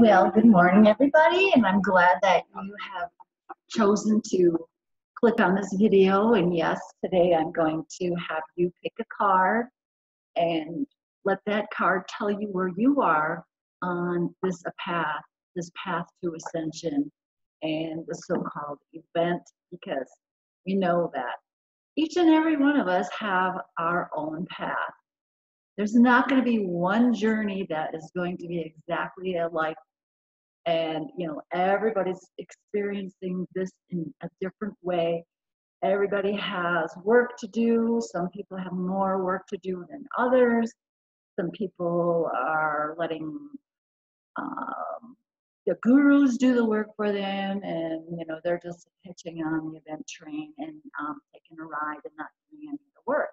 Well, good morning, everybody, and I'm glad that you have chosen to click on this video. And yes, today I'm going to have you pick a card and let that card tell you where you are on this path, this path to ascension and the so-called event, because we know that each and every one of us have our own path. There's not going to be one journey that is going to be exactly alike and you know everybody's experiencing this in a different way. Everybody has work to do. Some people have more work to do than others. Some people are letting um, the gurus do the work for them. And you know they're just hitching on the event train and um, taking a ride and not doing any of the work.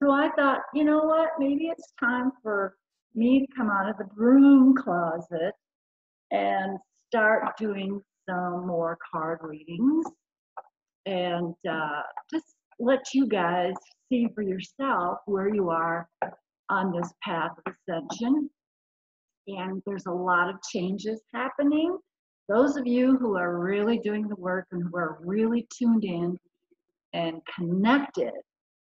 So i thought you know what? Maybe it's time for me to come out of the broom closet and start doing some more card readings and uh, just let you guys see for yourself where you are on this path of ascension. And there's a lot of changes happening. Those of you who are really doing the work and who are really tuned in and connected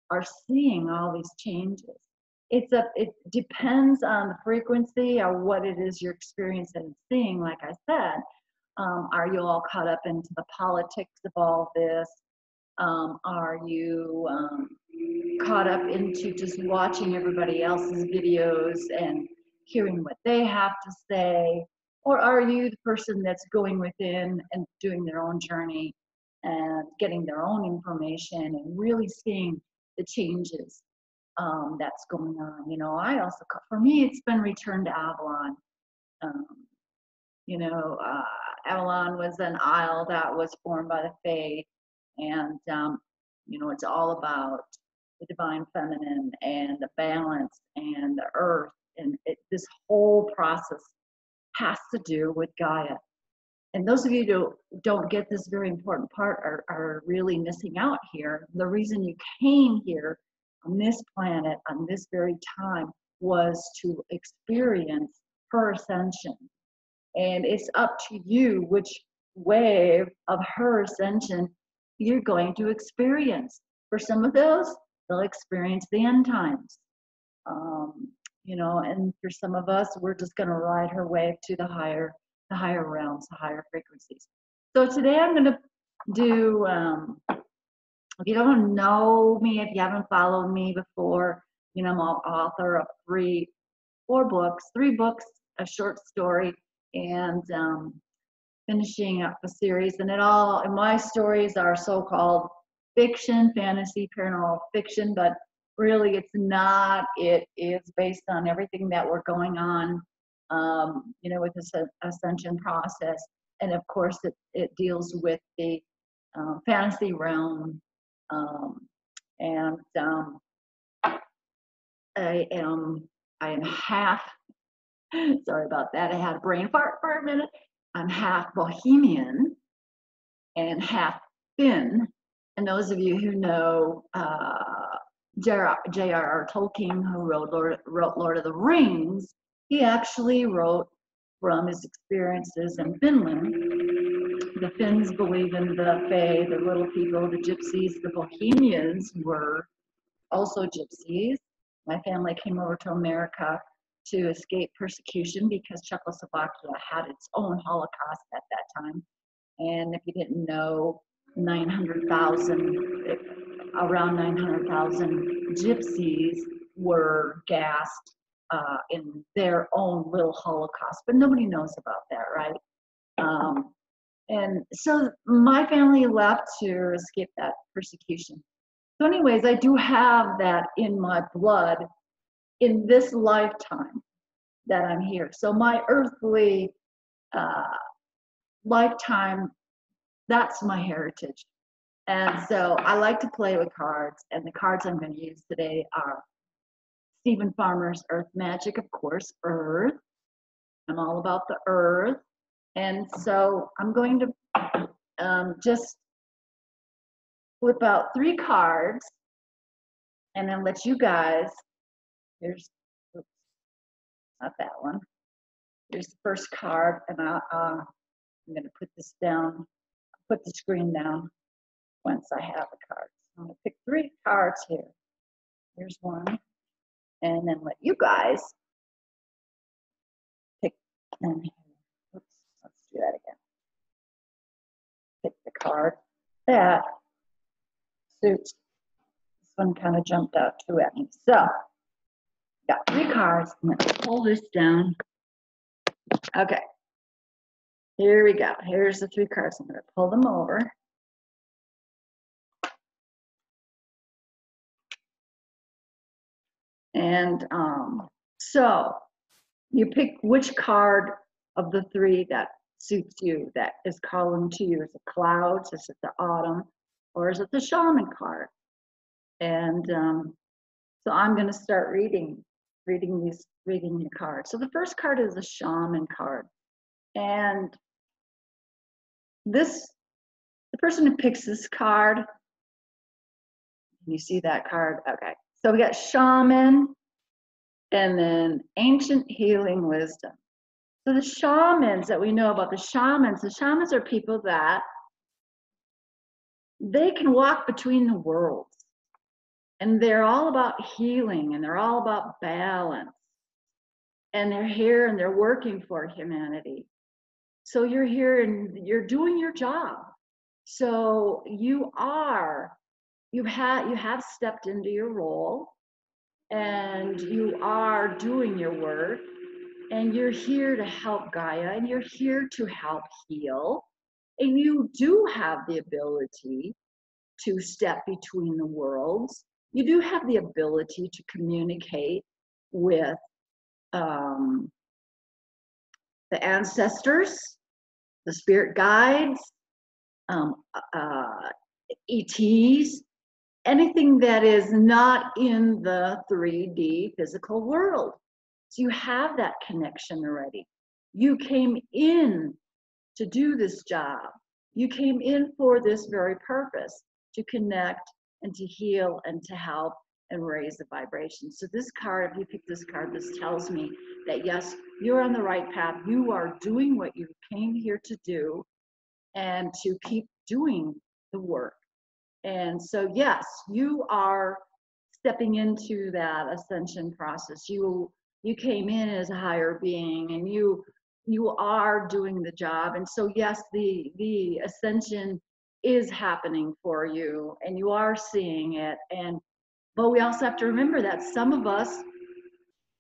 are seeing all these changes it's a it depends on the frequency or what it is you're experiencing and seeing like i said. Um, are you all caught up into the politics of all this? Um, are you um, caught up into just watching everybody else's videos and hearing what they have to say? Or are you the person that's going within and doing their own journey and getting their own information and really seeing the changes um, that's going on. You know, I also, for me, it's been Return to Avalon. Um, you know, uh, Avalon was an isle that was formed by the Fae, and um, you know, it's all about the divine feminine and the balance and the earth, and it, this whole process has to do with Gaia. And those of you who don't get this very important part are, are really missing out here. The reason you came here on this planet, on this very time, was to experience her ascension. And it's up to you which wave of her ascension you're going to experience. For some of those, they'll experience the end times. Um, you know, and for some of us, we're just going to ride her wave to the higher, the higher realms, the higher frequencies. So today I'm going to do um, if you don't know me, if you haven't followed me before, you know, I'm an author of three, four books, three books, a short story, and um, finishing up a series. And it all, and my stories are so-called fiction, fantasy, paranormal fiction, but really it's not. It is based on everything that we're going on, um, you know, with this ascension process. And of course, it, it deals with the uh, fantasy realm um, and um, I am I am half. Sorry about that. I had a brain fart for a minute. I'm half Bohemian and half Finn. And those of you who know uh, J.R.R. Tolkien, who wrote Lord, wrote Lord of the Rings, he actually wrote from his experiences in Finland the Finns believe in the Fae, the little people, the gypsies, the Bohemians were also gypsies. My family came over to America to escape persecution because Czechoslovakia had its own Holocaust at that time. And if you didn't know, 900,000, around 900,000 gypsies were gassed uh, in their own little Holocaust, but nobody knows about that, right? Um, and so my family left to escape that persecution. So, anyways, I do have that in my blood in this lifetime that I'm here. So, my earthly uh, lifetime, that's my heritage. And so I like to play with cards, and the cards I'm going to use today are Steven Farmer's Earth Magic, of course, Earth. I'm all about the earth. And so I'm going to um, just flip out three cards and then let you guys, here's, oops, not that one. Here's the first card, and I, uh, I'm going to put this down, put the screen down once I have the cards. I'm going to pick three cards here. Here's one, and then let you guys pick. And do that again. Pick the card that suits. This one kind of jumped out too at me. So, got three cards. I'm going to pull this down. Okay. Here we go. Here's the three cards. I'm going to pull them over. And um, so you pick which card of the three that suits you, that is calling to you. Is it clouds? Is it the autumn? Or is it the shaman card? And um, so I'm going to start reading, reading these, reading the cards. So the first card is the shaman card. And this, the person who picks this card, you see that card? Okay. So we got shaman and then ancient healing wisdom. So the shamans that we know about, the shamans, the shamans are people that they can walk between the worlds. And they're all about healing and they're all about balance. And they're here and they're working for humanity. So you're here and you're doing your job. So you are, you have you have stepped into your role and you are doing your work and you're here to help Gaia and you're here to help heal. And you do have the ability to step between the worlds. You do have the ability to communicate with um, the ancestors, the spirit guides, um, uh, ETs, anything that is not in the 3D physical world. So you have that connection already. You came in to do this job. You came in for this very purpose to connect and to heal and to help and raise the vibration. So this card, if you pick this card, this tells me that yes, you're on the right path. You are doing what you came here to do and to keep doing the work. And so yes, you are stepping into that ascension process. You you came in as a higher being and you you are doing the job. And so yes, the the ascension is happening for you and you are seeing it. And but we also have to remember that some of us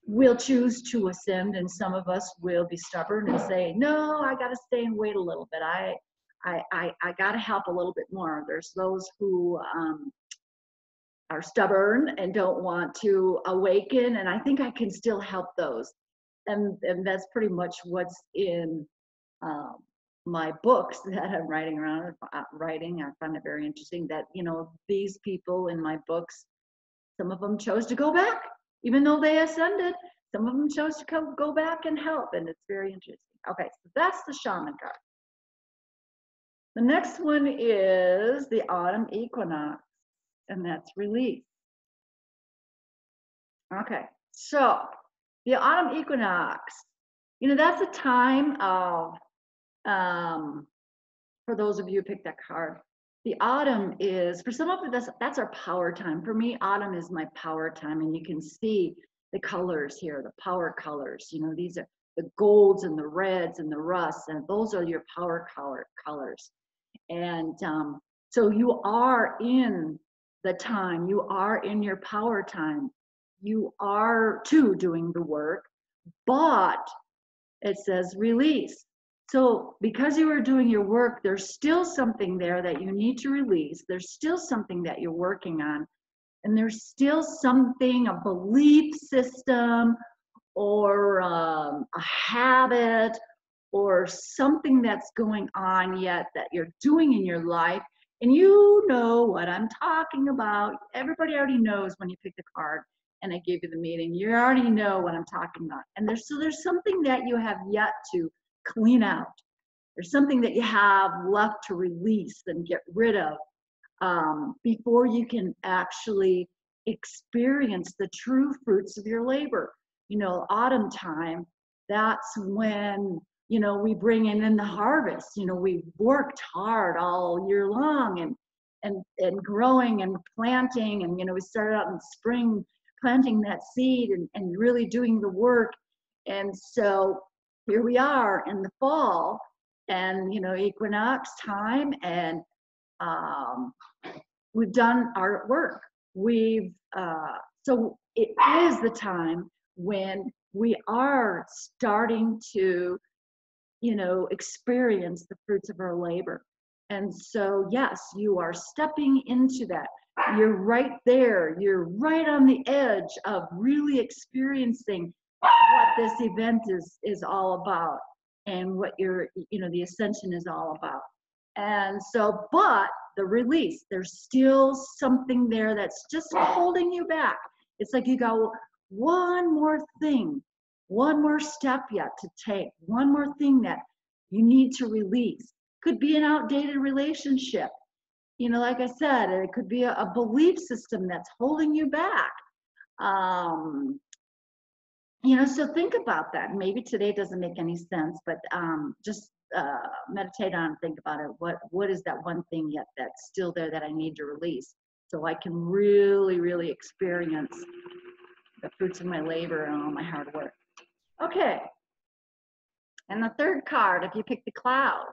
will choose to ascend and some of us will be stubborn and say no i got to stay and wait a little bit. I i i, I got to help a little bit more. There's those who um, are stubborn and don't want to awaken and i think i can still help those and and that's pretty much what's in um, my books that i'm writing around uh, writing i find it very interesting that you know these people in my books some of them chose to go back, even though they ascended. Some of them chose to go, go back and help, and it's very interesting. Okay, so that's the shaman card. The next one is the autumn equinox, and that's release. Okay, so the autumn equinox, you know, that's a time of, um, for those of you who picked that card, the autumn is for some of us that's, our power time for me autumn is my power time and you can see the colors here the power colors you know these are the golds and the reds and the rusts and those are your power color colors and um, so you are in the time you are in your power time you are too doing the work but it says release so, because you are doing your work, there's still something there that you need to release. There's still something that you're working on. And there's still something, a belief system or um, a habit or something that's going on yet that you're doing in your life. And you know what I'm talking about. Everybody already knows when you pick the card and I gave you the meeting. You already know what I'm talking about. And there's so there's something that you have yet to clean out. There's something that you have left to release and get rid of um, before you can actually experience the true fruits of your labor. You know, autumn time, That's when, you know, we bring in, in the harvest. You know, we worked hard all year long and and and growing and planting and you know we started out in spring planting that seed and, and really doing the work and so here we are in the fall and you know equinox time and um, we've done our work we've uh, so it is the time when we are starting to you know experience the fruits of our labor. And so yes you are stepping into that. You're right there. You're right on the edge of really experiencing what this event is is all about and what your you know the ascension is all about. And so but the release there's still something there that's just holding you back. It's like you got one more thing one more step yet to take one more thing that you need to release. Could be an outdated relationship. You know like i said it could be a, a belief system that's holding you back. Um, you know so think about that. Maybe today doesn't make any sense but um, just uh, meditate on think about it. What what is that one thing yet that's still there that i need to release so i can really really experience the fruits of my labor and all my hard work okay. And the third card if you pick the clouds.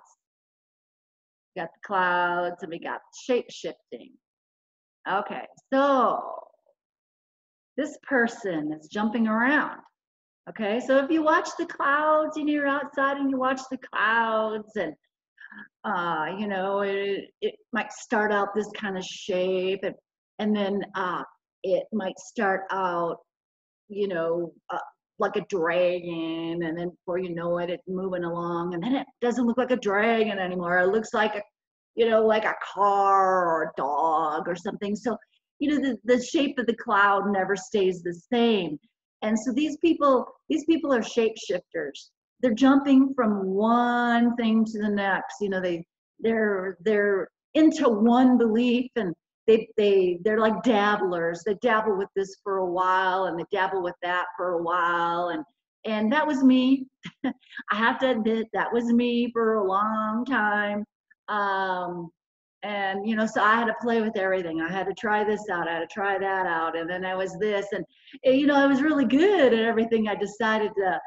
Got the clouds and we got shape shifting. Okay so this person is jumping around. Okay, so if you watch the clouds and you're outside and you watch the clouds and uh, you know, it, it might start out this kind of shape and, and then uh, it might start out, you know, uh, like a dragon and then before you know it, it's moving along and then it doesn't look like a dragon anymore. It looks like a, you know, like a car or a dog or something. So, you know, the, the shape of the cloud never stays the same and so these people, these people are shapeshifters. They're jumping from one thing to the next. You know, they they're they're into one belief and they they they're like dabblers. They dabble with this for a while and they dabble with that for a while. And and that was me. I have to admit that was me for a long time. Um, and you know so i had to play with everything. I had to try this out. I had to try that out. And then i was this. And you know i was really good at everything i decided to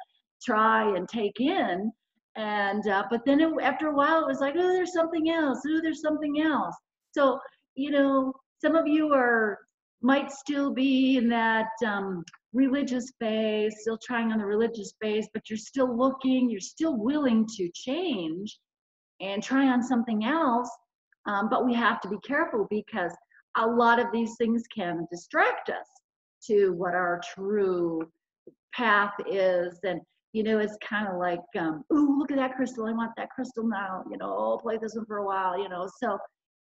try and take in. And uh, but then it, after a while it was like oh there's something else. Oh there's something else. So you know some of you are might still be in that um, religious phase still trying on the religious phase but you're still looking you're still willing to change and try on something else um, but we have to be careful because a lot of these things can distract us to what our true path is. And, you know, it's kind of like, um, ooh, look at that crystal. I want that crystal now. You know, I'll play this one for a while, you know. So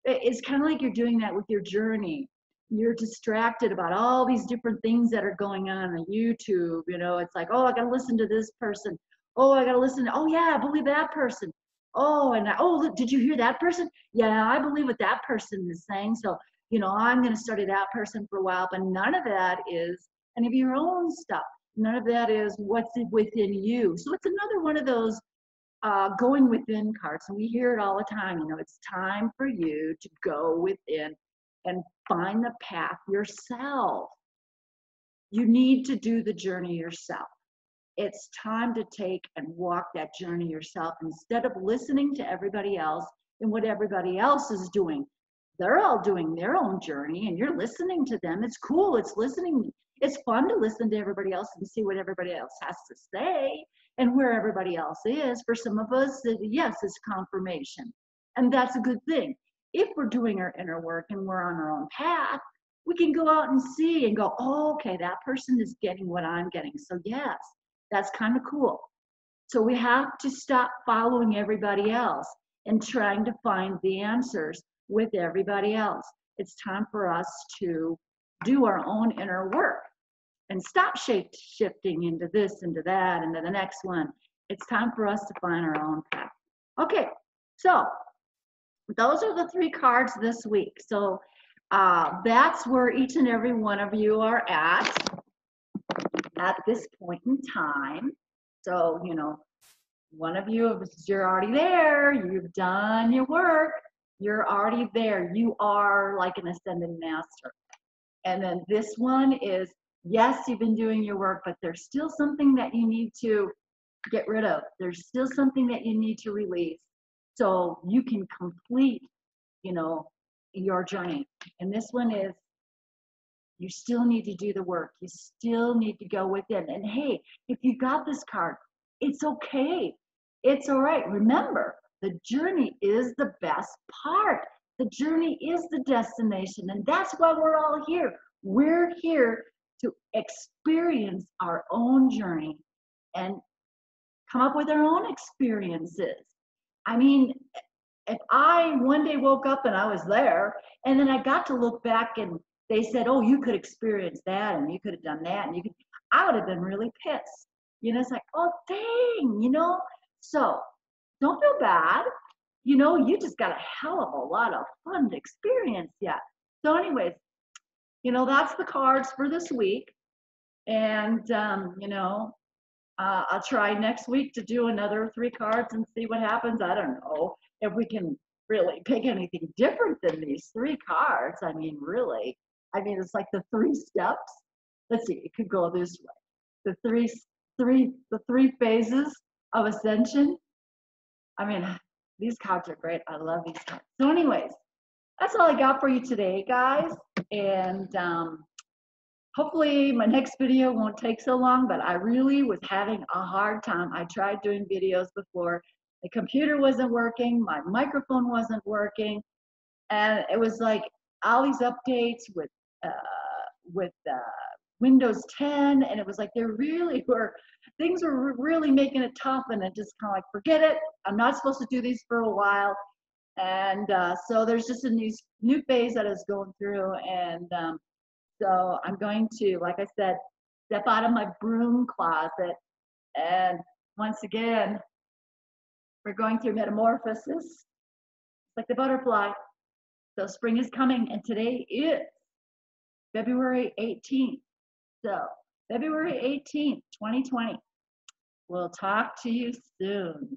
it's kind of like you're doing that with your journey. You're distracted about all these different things that are going on on YouTube. You know, it's like, oh, I got to listen to this person. Oh, I got to listen to, oh, yeah, I believe that person oh, and I, oh, look, did you hear that person? Yeah, I believe what that person is saying. So, you know, I'm going to study that person for a while, but none of that is any of your own stuff. None of that is what's within you. So it's another one of those uh, going within cards. And we hear it all the time. You know, it's time for you to go within and find the path yourself. You need to do the journey yourself. It's time to take and walk that journey yourself instead of listening to everybody else and what everybody else is doing. They're all doing their own journey and you're listening to them. It's cool. It's listening. It's fun to listen to everybody else and see what everybody else has to say and where everybody else is. For some of us, yes, it's confirmation. And that's a good thing. If we're doing our inner work and we're on our own path, we can go out and see and go, oh, okay, that person is getting what I'm getting. So, yes, that's kind of cool. So we have to stop following everybody else and trying to find the answers with everybody else. It's time for us to do our own inner work and stop shape shifting into this, into that, into the next one. It's time for us to find our own path. Okay, so those are the three cards this week. So uh, that's where each and every one of you are at at this point in time. So, you know, one of you, you're already there, you've done your work, you're already there. You are like an ascended master. And then this one is, yes, you've been doing your work, but there's still something that you need to get rid of. There's still something that you need to release. So you can complete, you know, your journey. And this one is you still need to do the work. You still need to go within. And hey, if you got this card, it's okay. It's all right. Remember, the journey is the best part. The journey is the destination. And that's why we're all here. We're here to experience our own journey and come up with our own experiences. I mean, if I one day woke up and I was there, and then I got to look back and they said, "Oh, you could experience that, and you could have done that, and you could," I would have been really pissed. You know, it's like, "Oh, dang," you know. So don't feel bad. You know, you just got a hell of a lot of fun to experience yet. So, anyways, you know, that's the cards for this week, and um, you know, uh, I'll try next week to do another three cards and see what happens. I don't know if we can really pick anything different than these three cards. I mean, really. I mean, it's like the three steps. Let's see, it could go this way. The three, three, the three phases of ascension. I mean, these cards are great. I love these cards. So, anyways, that's all I got for you today, guys. And um, hopefully my next video won't take so long, but I really was having a hard time. I tried doing videos before. The computer wasn't working, my microphone wasn't working, and it was like all these updates with uh, with uh, Windows 10, and it was like they really were things were really making it tough, and I just kind of like forget it. I'm not supposed to do these for a while, and uh, so there's just a new new phase that is going through, and um, so I'm going to, like I said, step out of my broom closet. And once again, we're going through metamorphosis, like the butterfly. So spring is coming, and today is February 18th. So February 18th, 2020. We'll talk to you soon.